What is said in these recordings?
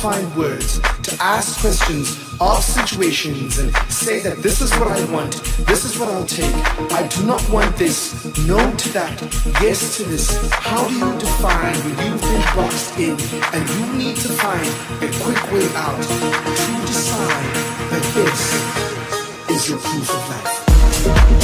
find words to ask questions of situations and say that this is what I want, this is what I'll take, I do not want this, no to that, yes to this. How do you define when you've been boxed in and you need to find a quick way out to decide that this is your proof of life?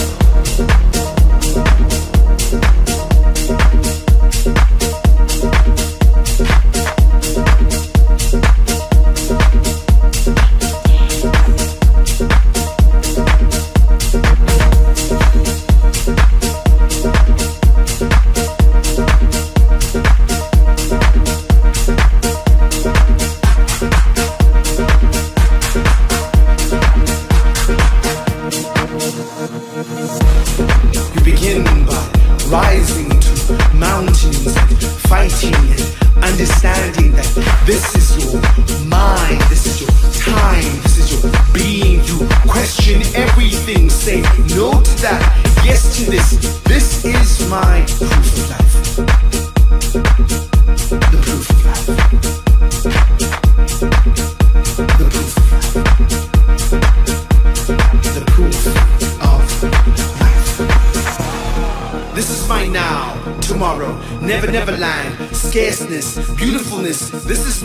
Say no to that, yes to this.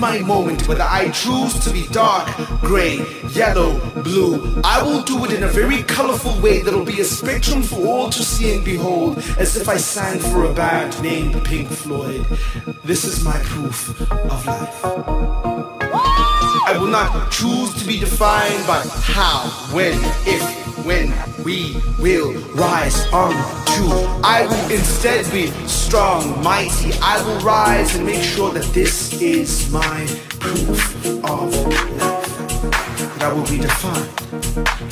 My moment, whether I choose to be dark, gray, yellow, blue. I will do it in a very colorful way that'll be a spectrum for all to see and behold, as if I sang for a band named Pink Floyd. This is my proof of life. I will not choose to be defined by how, when, if, when we will rise on to. I will instead be strong, mighty. I will rise and make sure that this is my proof of life. That I will be defined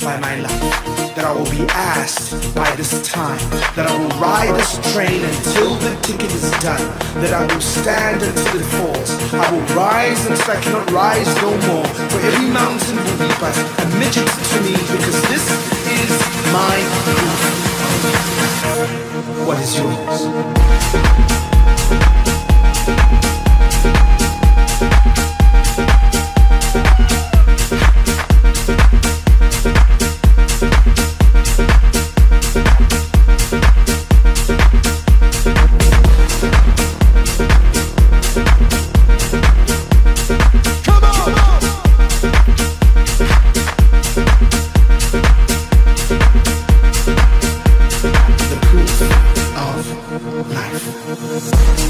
by my life. That I will be asked by this time. That I will ride this train until the ticket is done. That I will stand until it falls. I will rise until I cannot rise no more. For every mountain will be but a midget to me because this is proof. What is yours? Life. The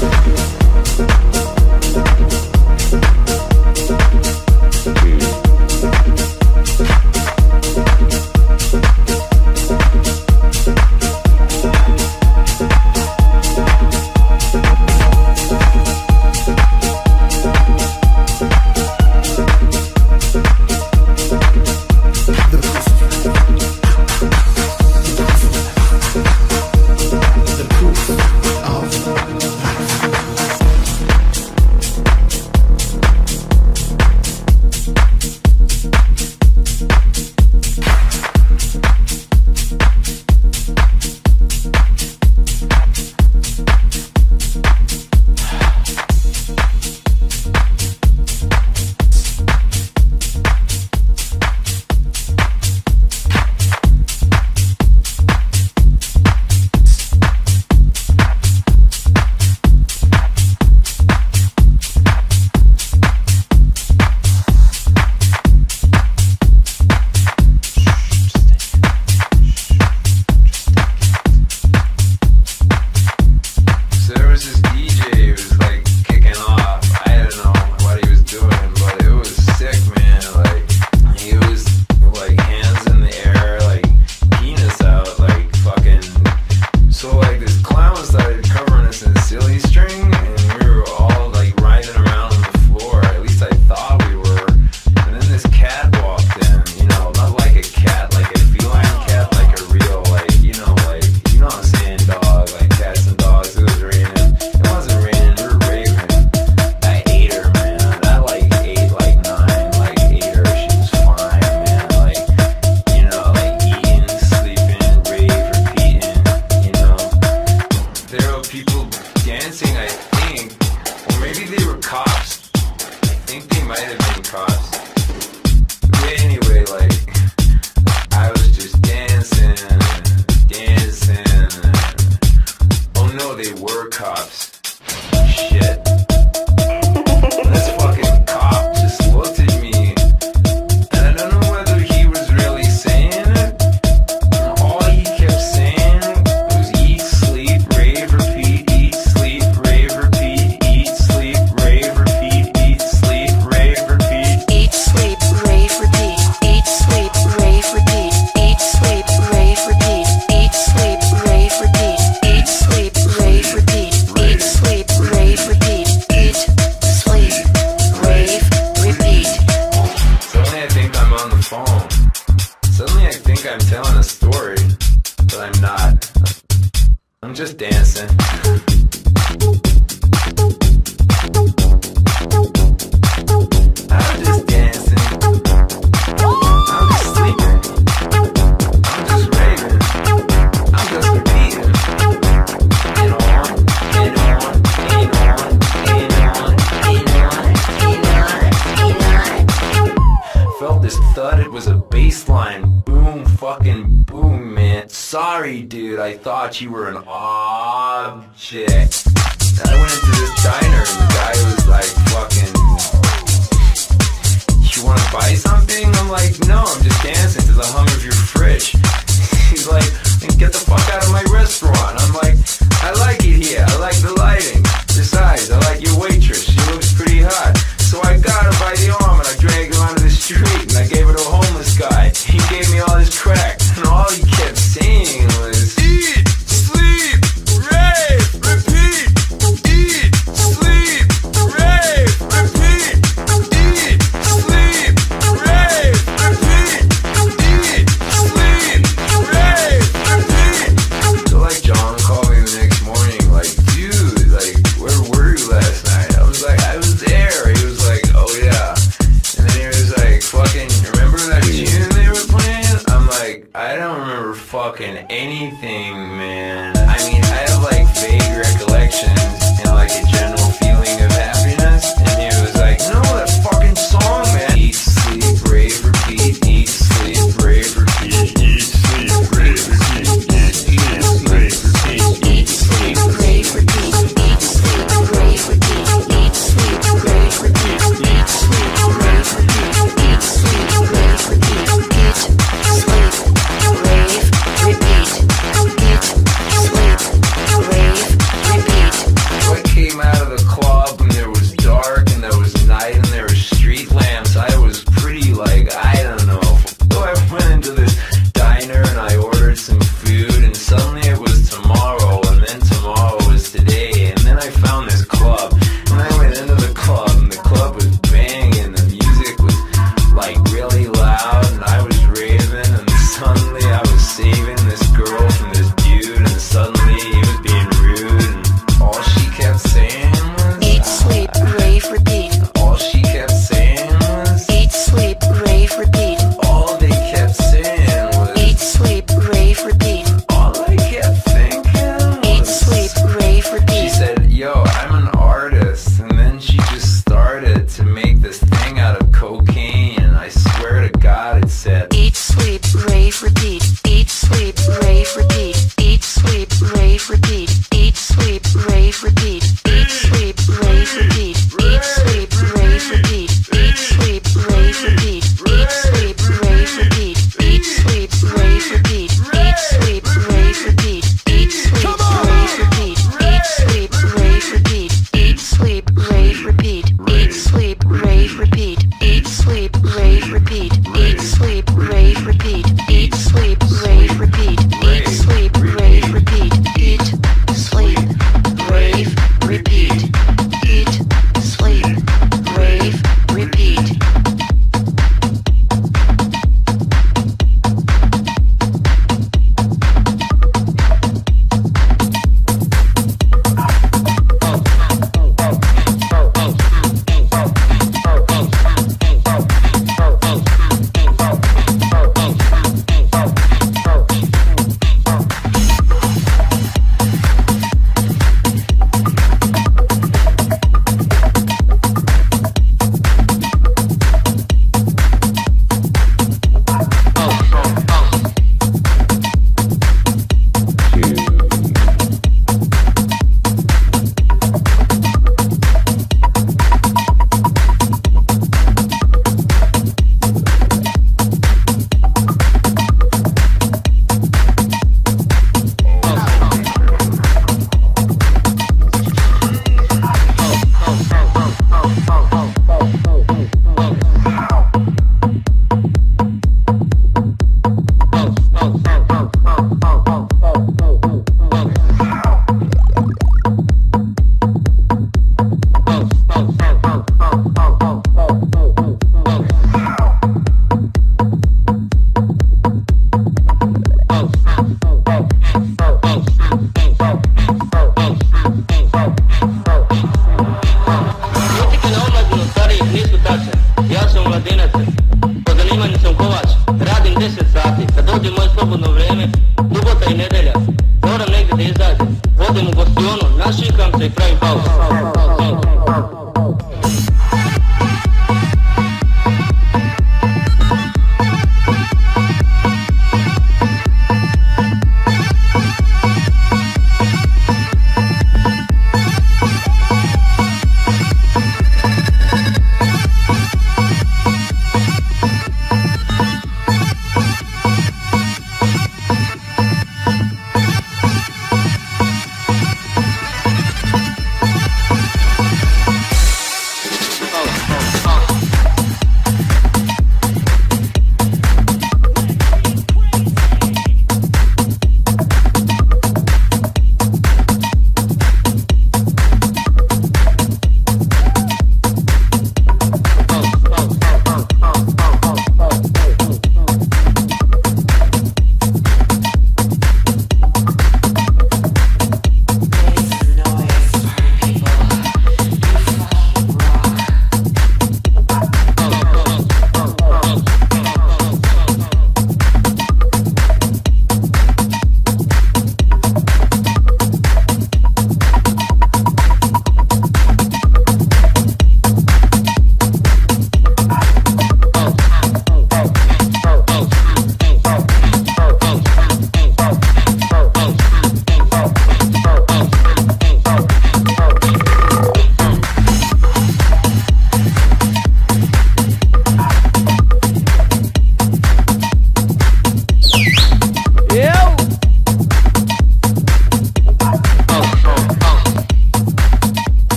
sorry, dude, I thought you were an object. And I went into this diner and the guy was like, fucking, you wanna buy something? I'm like, no, I'm just dancing to the hum of your fridge. He's like, get the fuck out of my restaurant. I'm like, I like